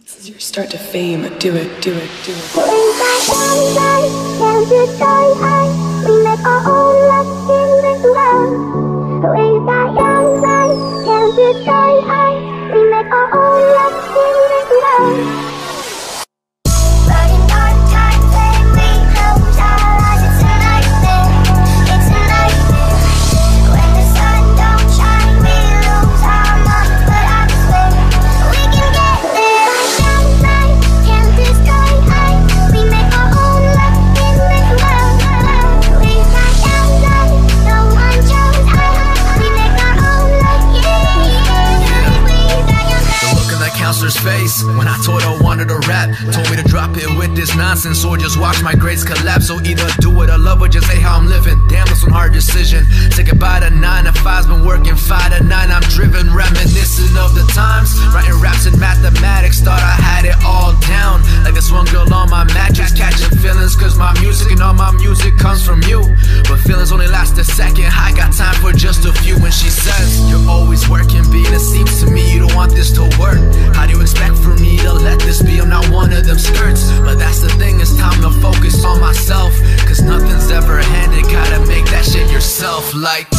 This is your start to fame. Do it, do it, do it. We make our own luck in this world. We got young life, to sky high. We make our own luck in counselor's face when I told her I wanted to rap. Told me to drop it with this nonsense or just watch my grades collapse. So either do it or love or just say how I'm living. Damn, that's one hard decision. Say goodbye to nine to five's been working five to nine. I'm driven, reminiscent of the times. Writing raps in mathematics, thought I had it all down. Like this one girl on my mattress, catching feelings. Cause my music and all my music comes from you. But feelings only last a second. I got time for just a few when she says, You're always working, like